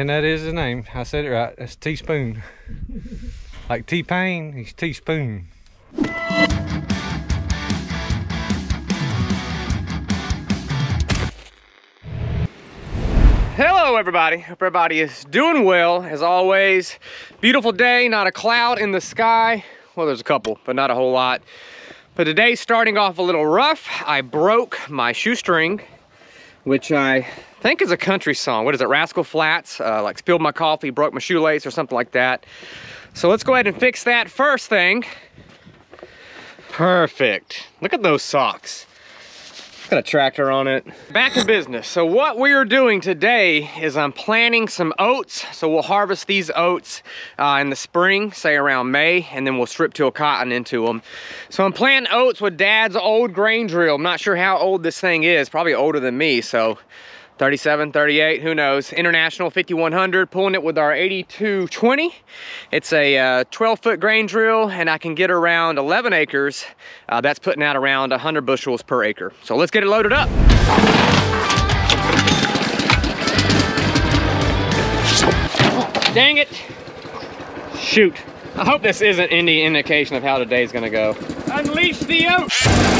And that is his name. I said it right. That's Teaspoon. like T-Pain, he's Teaspoon. Hello everybody, hope everybody is doing well as always. Beautiful day, not a cloud in the sky. Well, there's a couple, but not a whole lot. But today's starting off a little rough. I broke my shoestring, which I think is a country song. What is it, Rascal Flatts? Uh, like spilled my coffee, broke my shoelace or something like that. So let's go ahead and fix that first thing. Perfect. Look at those socks. Got a tractor on it. Back in business. So what we are doing today is I'm planting some oats. So we'll harvest these oats uh, in the spring, say around May, and then we'll strip till cotton into them. So I'm planting oats with dad's old grain drill. I'm not sure how old this thing is, probably older than me. So 37, 38, who knows. International 5100, pulling it with our 8220. It's a uh, 12 foot grain drill and I can get around 11 acres. Uh, that's putting out around 100 bushels per acre. So let's get it loaded up. Dang it. Shoot. I hope this isn't any indication of how today's gonna go. Unleash the oat!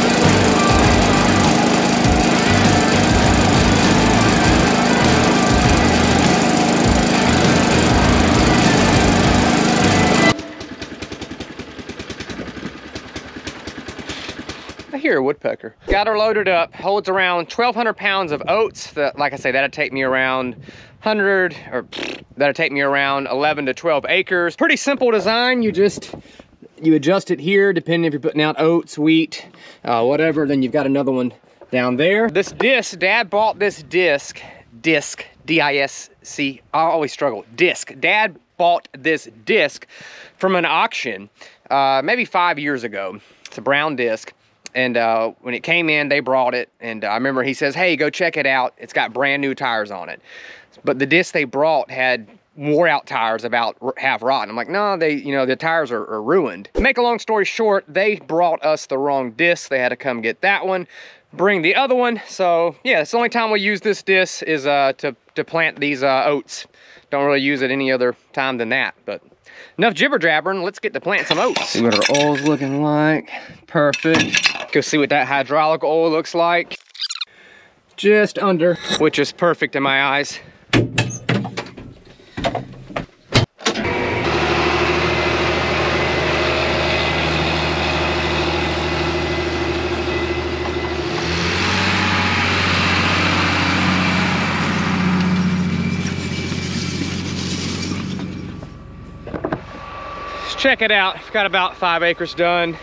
Woodpecker. Got her loaded up, holds around 1,200 pounds of oats. That, like I say, that'd take me around 100, or that'd take me around 11 to 12 acres. Pretty simple design. You just, you adjust it here, depending if you're putting out oats, wheat, uh, whatever, then you've got another one down there. This disc, dad bought this disc, disc, D-I-S-C, I always struggle, disc. Dad bought this disc from an auction uh, maybe five years ago. It's a brown disc. And uh, when it came in, they brought it. And I remember he says, hey, go check it out. It's got brand new tires on it. But the disc they brought had wore out tires about half rotten. I'm like, no, they, you know, the tires are, are ruined. Make a long story short, they brought us the wrong disc. They had to come get that one, bring the other one. So yeah, it's the only time we use this disc is uh, to, to plant these uh, oats. Don't really use it any other time than that, but enough jibber jabbering. Let's get to plant some oats. See what our oil's looking like. Perfect. Go see what that hydraulic oil looks like. Just under, which is perfect in my eyes. Check it out. I've got about five acres done.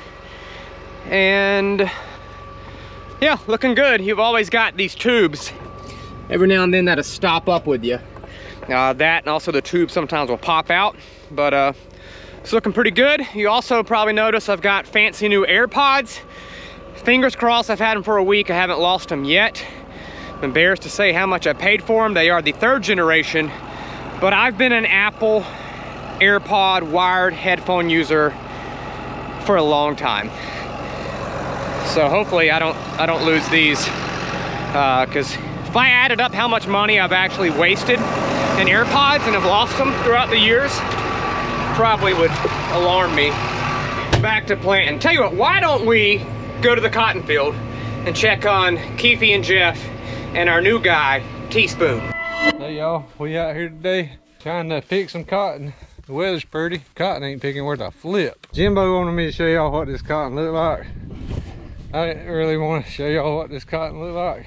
And yeah, looking good. You've always got these tubes. Every now and then that'll stop up with you. Uh, that and also the tube sometimes will pop out, but uh, it's looking pretty good. You also probably notice I've got fancy new AirPods. Fingers crossed I've had them for a week. I haven't lost them yet. I'm embarrassed to say how much I paid for them. They are the third generation, but I've been an Apple AirPod wired headphone user for a long time. So hopefully I don't I don't lose these because uh, if I added up how much money I've actually wasted in AirPods and have lost them throughout the years, probably would alarm me. Back to planting. Tell you what, why don't we go to the cotton field and check on Keefe and Jeff and our new guy, Teaspoon. Hey y'all, we out here today trying to pick some cotton. The weather's pretty. Cotton ain't picking worth a flip. Jimbo wanted me to show y'all what this cotton looked like. I didn't really want to show y'all what this cotton looked like.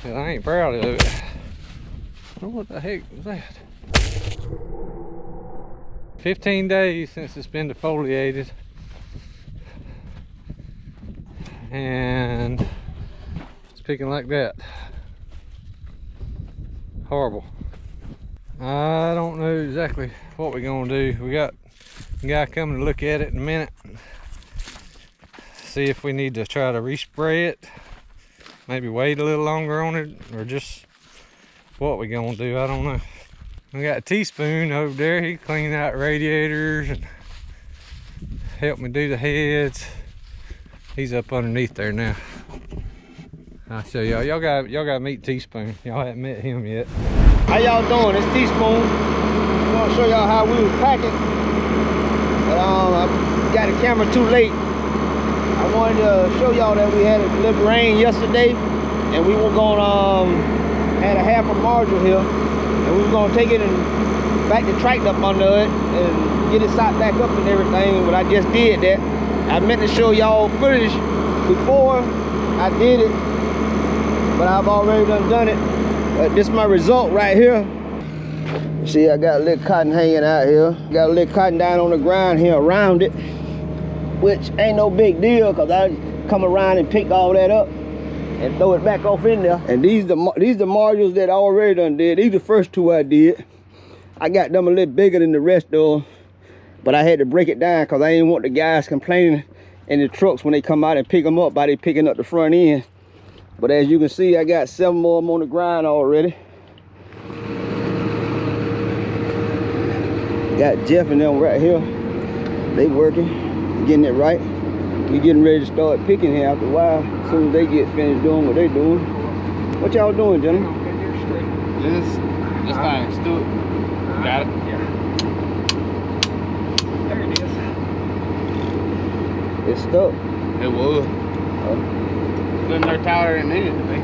Cause I ain't proud of it. Oh, what the heck was that? 15 days since it's been defoliated. And it's picking like that. Horrible. I don't know exactly what we're gonna do. We got a guy coming to look at it in a minute. See if we need to try to respray it. Maybe wait a little longer on it or just what we gonna do, I don't know. We got a teaspoon over there. He cleaned out radiators and helped me do the heads. He's up underneath there now. I'll show y'all. Y'all got y'all got to meet Teaspoon. Y'all haven't met him yet. How y'all doing? It's Teaspoon. I'm gonna show y'all how we was packing. But um, I got the camera too late. I wanted to show y'all that we had a little rain yesterday, and we were gonna um had a half a module here, and we were gonna take it and back the tractor up under it and get it side back up and everything. But I just did that. I meant to show y'all footage before I did it, but I've already done done it. But this is my result right here. See, I got a little cotton hanging out here. Got a little cotton down on the ground here around it, which ain't no big deal because I come around and pick all that up and throw it back off in there. And these the these the modules that I already done did. These the first two I did. I got them a little bigger than the rest though, but I had to break it down because I didn't want the guys complaining in the trucks when they come out and pick them up by they picking up the front end. But as you can see, I got seven more of them on the ground already. Got Jeff and them right here. They working, getting it right. We getting ready to start picking here after a while. As soon as they get finished doing what they doing. What y'all doing, gentlemen? This, this thing, Stuart. Got it? Yeah. There it is. It's stuck. It was. Oh. Uh, Been there tighter than needed to be.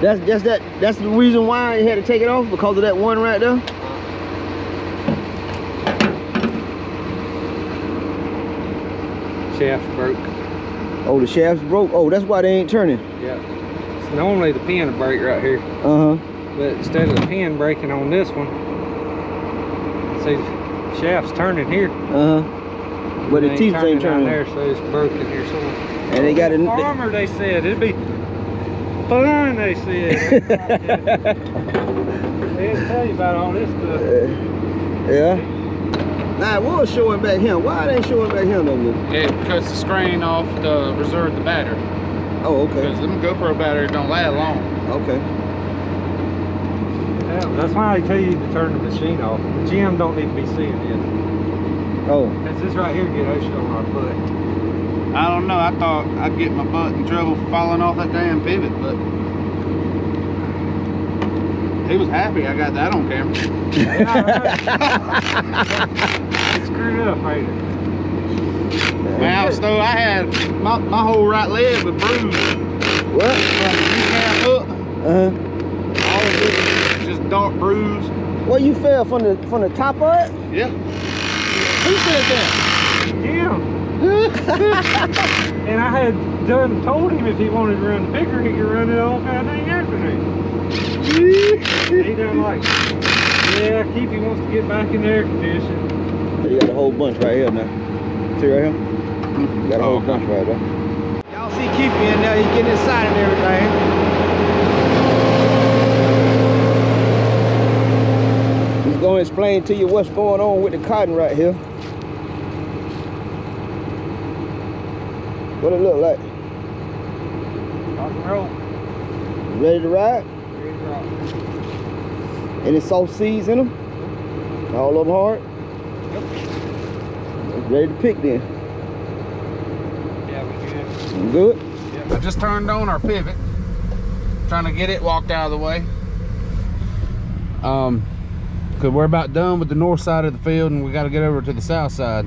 That's just that. That's the reason why you had to take it off because of that one right there. Shaft broke. Oh, the shafts broke. Oh, that's why they ain't turning. Yeah. It's normally the pin will break right here. Uh huh. But instead of the pin breaking on this one, see shaft's turning here. Uh huh. But the It teeth ain't turning. there, so it's broken here somewhere. And they got it. Farmer, they said it'd be fun. They said. they didn't tell you about all this stuff. yeah. Nah, we was showing back here. Why they showing back here no more? It cuts the screen off to reserve the battery. Oh, okay. Because them GoPro batteries don't last long. Okay. Yeah, that's why I tell you to turn the machine off. The GM don't need to be seeing this. Oh. That's this right here get OSHA on our foot. I don't know. I thought I'd get my butt in trouble for falling off that damn pivot, but he was happy I got that on camera. It's screwed up, ain't it? Man, so I had my, my whole right leg was bruised from What? the kneecap up. Uh huh. All of it just dark bruised. Well, you fell from the from the top of it? Yeah. Who said that? Yeah. and I had done told him if he wanted to run bigger, he could run it all kind of thing after me. he done like, yeah, Keefy wants to get back in the air conditioning. You got a whole bunch right here now. See right here? You got a whole Oh, bunch right there. Y'all see Keefy in there, he's getting inside and everything. Gonna explain to you what's going on with the cotton right here. What it look like? Rock and roll. Ready to ride? Ready to rock. Any soft seeds in them? All of them hard? Ready to pick then. Yeah, we good. You good? I just turned on our pivot, trying to get it walked out of the way. Um, cause we're about done with the north side of the field and we got to get over to the south side.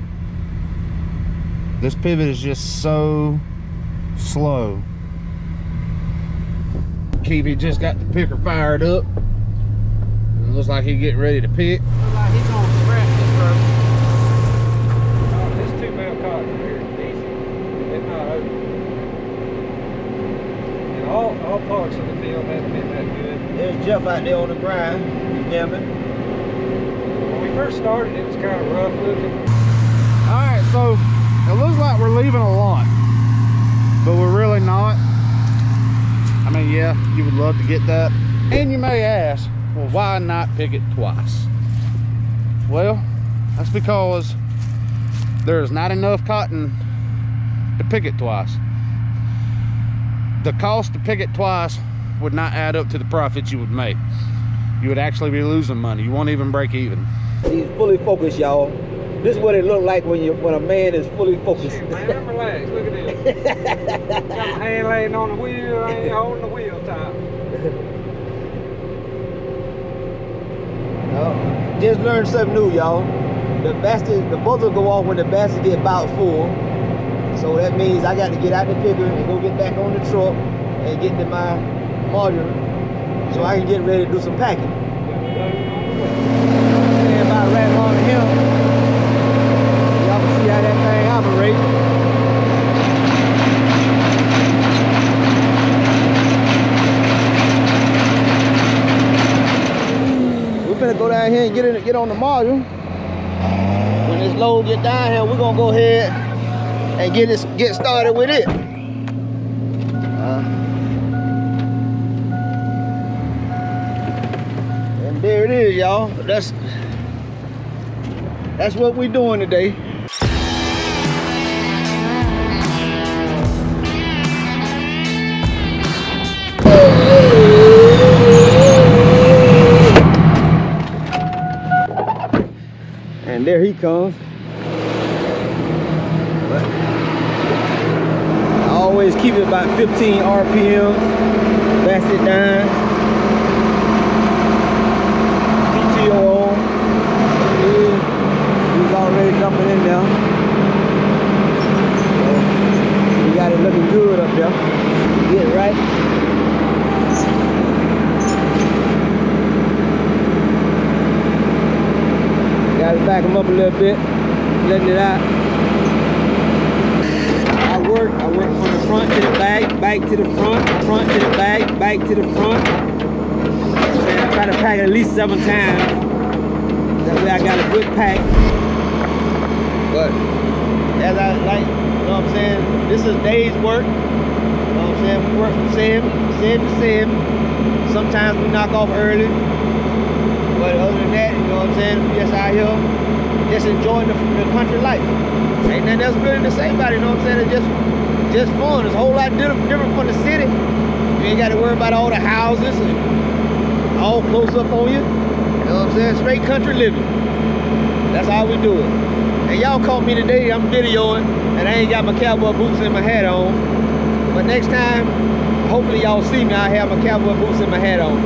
This pivot is just so slow. Keevy just got the picker fired up. It looks like he's getting ready to pick. Looks like he's gonna scratch this road. Oh, this two mile cotton here is decent. It's not open. And all, all parts of the field haven't been that good. There's Jeff out there on the grind. He's jamming. First started, it was kind of rough looking. All right, so it looks like we're leaving a lot, but we're really not. I mean, yeah, you would love to get that. And you may ask, well, why not pick it twice? Well, that's because there's not enough cotton to pick it twice. The cost to pick it twice would not add up to the profits you would make. You would actually be losing money. You won't even break even. He's fully focused, y'all. this is what it looked like when you when a man is fully focused. Shit, man, I'm relaxed. Look at this. Got my hand laying on the wheel. I ain't holding the wheel tight. Uh, just learned something new, y'all. The basket, the buzzer go off when the basket get about full. So that means I got to get out the picker and go get back on the truck and get to my module so I can get ready to do some packing. Stand by right along to him. Y'all can see how that thing operates. We're gonna go down here and get in, get on the module. When this load get down here, we're gonna go ahead and get this get started with it. Uh, and there it is, y'all. That's that's what we're doing today. There he comes. I always keep it about 15 RPM. Back it down. PTO on. Yeah, He's already dumping in there. So, we got it looking good up there. Get it right. Got to back them up a little bit, letting it out. I work, I work from the front to the back, back to the front, front to the back, back to the front. And I try to pack at least seven times. That way I got a good pack. But as I like, you know what I'm saying? This is day's work. You know what I'm saying? We work from 7, 7 to 7. Sometimes we knock off early. But other than that, you know what I'm saying? We just out here, just enjoying the, the country life. Ain't nothing else really to say about it, you know what I'm saying? It's just, just fun. It's a whole lot different, different from the city. You ain't got to worry about all the houses and all close up on you. You know what I'm saying? Straight country living. That's how we do it. And y'all caught me today, I'm videoing, and I ain't got my cowboy boots and my hat on. But next time, hopefully y'all see me, I have my cowboy boots and my hat on.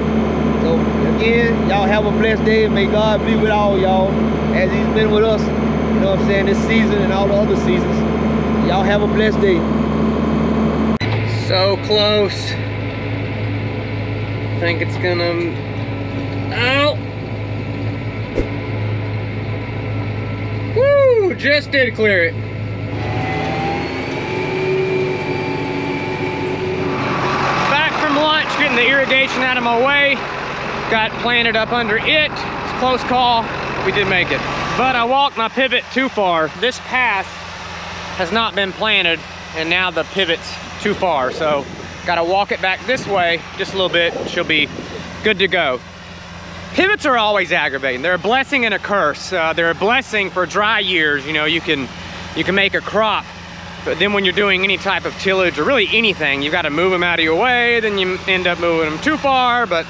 So again, y'all have a blessed day and may God be with all y'all as he's been with us, you know what I'm saying, this season and all the other seasons. Y'all have a blessed day. So close. I think it's gonna. Ow! Oh. Woo! Just did clear it. Back from lunch, getting the irrigation out of my way. Got planted up under it. It's a close call. We did make it. But I walked my pivot too far. This path has not been planted and now the pivot's too far. So gotta walk it back this way just a little bit. She'll be good to go. Pivots are always aggravating. They're a blessing and a curse. Uh, they're a blessing for dry years. You know, you can, you can make a crop, but then when you're doing any type of tillage or really anything, you've got to move them out of your way. Then you end up moving them too far, but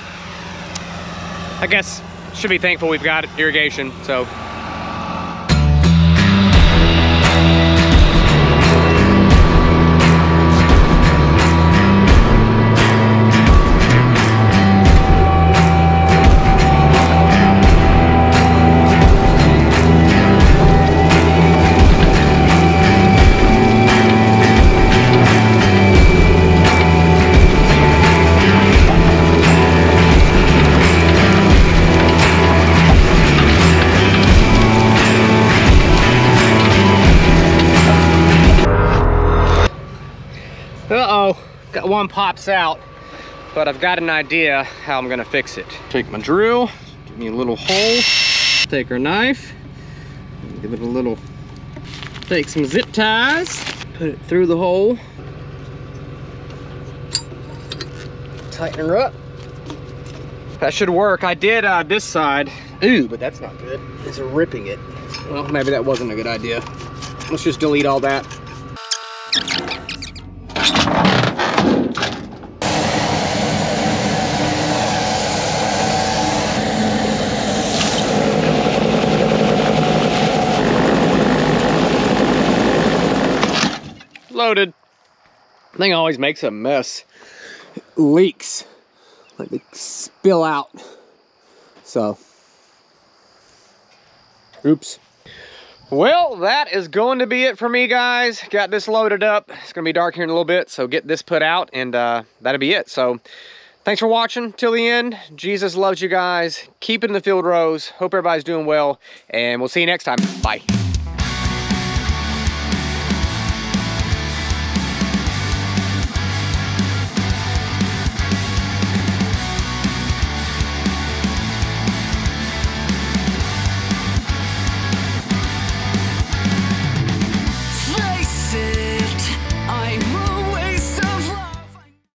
I guess should be thankful we've got irrigation. So one pops out, but I've got an idea how I'm gonna fix it. Take my drill, give me a little hole, take our knife, give it a little, take some zip ties, put it through the hole, tighten her up. That should work. I did uh, this side. Ooh, but that's not good. It's ripping it. Well, maybe that wasn't a good idea. Let's just delete all that. Loaded. Thing always makes a mess. Leaks. Like they spill out. So. Oops. Well, that is going to be it for me, guys. Got this loaded up. It's going to be dark here in a little bit, so get this put out, and uh, that'll be it. So, thanks for watching till the end. Jesus loves you guys. Keep it in the field rows. Hope everybody's doing well, and we'll see you next time. Bye.